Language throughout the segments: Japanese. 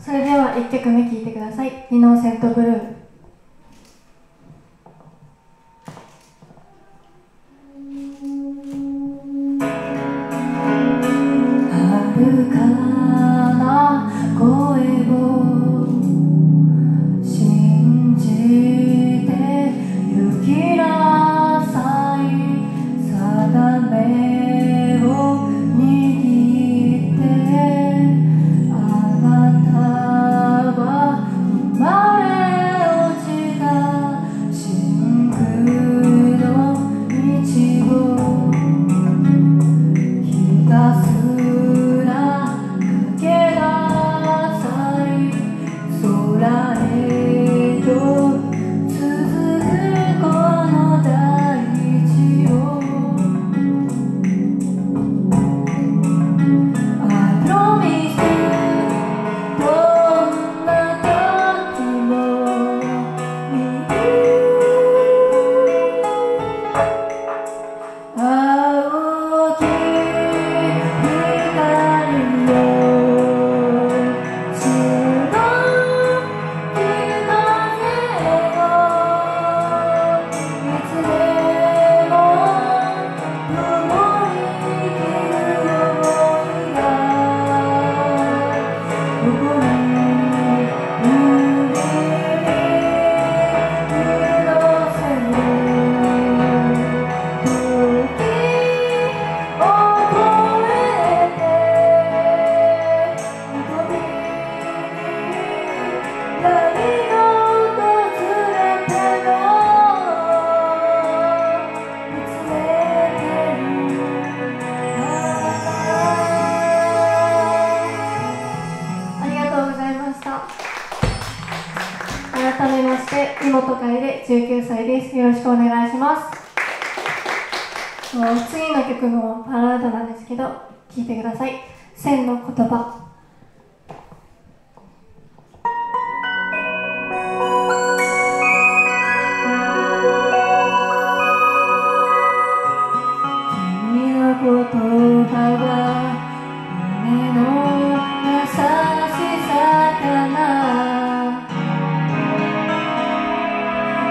それでは1曲目聴いてください「二能セントブルー」19歳です。よろしくお願いします。次の曲もパラードなんですけど、聴いてください。千の言葉。こと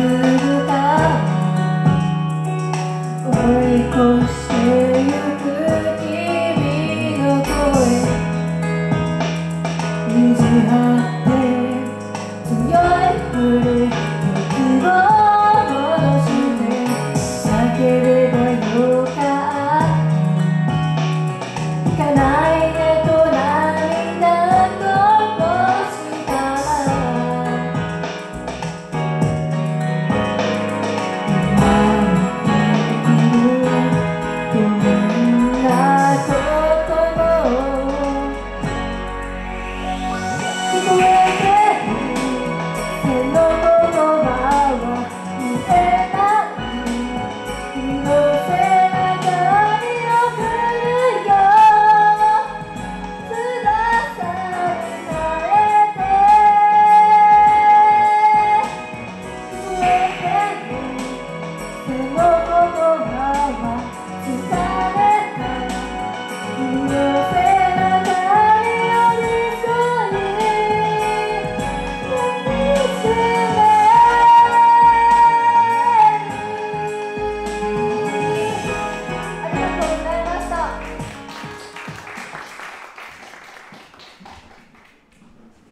never